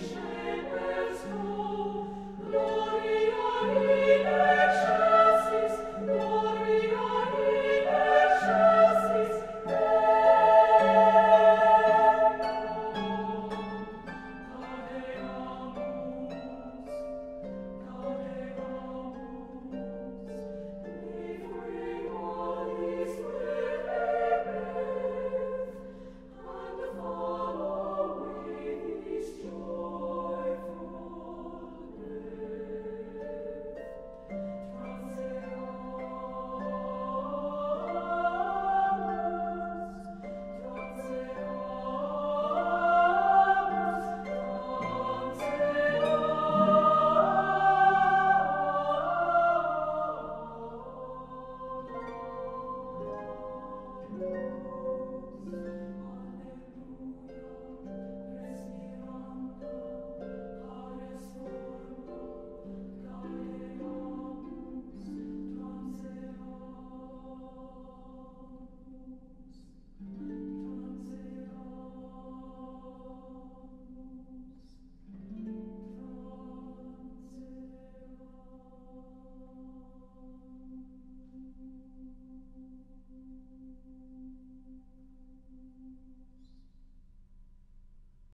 nation.